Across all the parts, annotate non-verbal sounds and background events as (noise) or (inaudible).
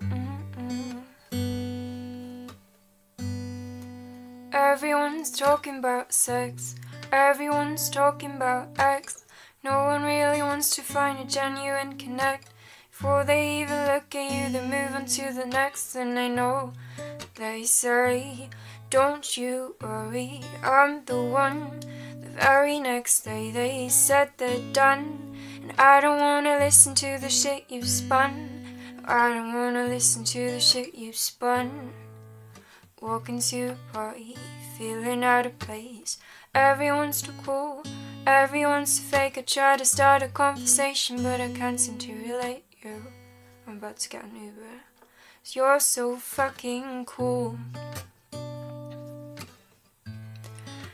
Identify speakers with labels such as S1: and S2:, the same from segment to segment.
S1: Mm-hmm, mm-hmm. Everyone's talking about sex, everyone's talking about X. No one really wants to find a genuine connect. Before they even look at you, they move on to the next, and I know they say, Don't you worry, I'm the one. The very next day, they said they're done, and I don't wanna listen to the shit you've spun. I don't wanna listen to the shit you've spun. Walking to a party, feeling out of place. Everyone's too cool, everyone's too fake. I try to start a conversation, but I can't seem to relate. You, I'm about to get an Uber. you you're so fucking cool.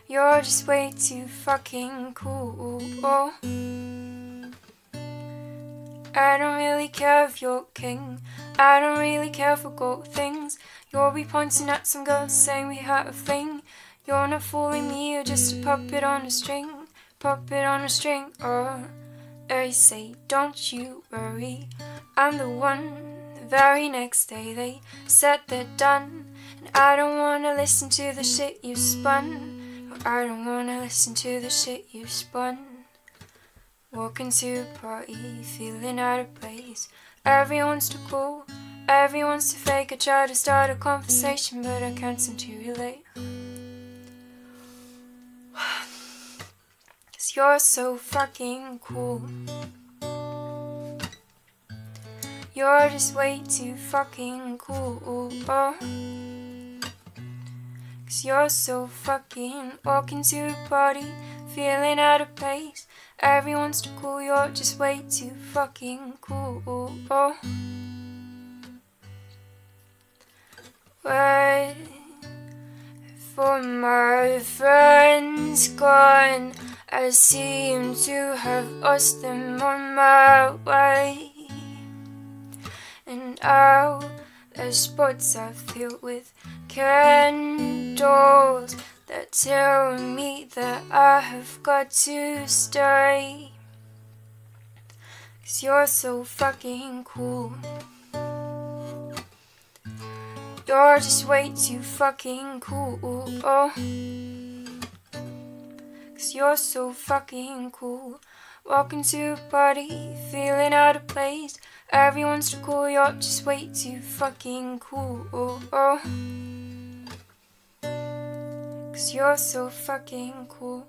S1: You're just way too fucking cool. I don't really care if you're king. I don't really care for gold things. You'll be pointing at some girls saying we had a fling. You're not fooling me, you're just a puppet on a string. Puppet on a string, oh. They say, don't you worry, I'm the one. The very next day they said they're done. And I don't wanna listen to the shit you spun. I don't wanna listen to the shit you spun. Walking to a party, feeling out of place. Everyone's too cool, everyone's too fake. I try to start a conversation, but I can't seem to relate. (sighs) Cause you're so fucking cool. You're just way too fucking cool. Cause you're so fucking walking to a party, feeling out of place. Everyone's too cool, you're just way too fucking cool. Wait for my friends gone. I seem to have lost them on my way. And now the spots are filled with candles that tell me that I have got to stay. Cause you're so fucking cool. You're just way too fucking cool. Oh. Cause you're so fucking cool. Walking to a party, feeling out of place. Everyone's too cool, you're just way too fucking cool. Cause you're so fucking cool.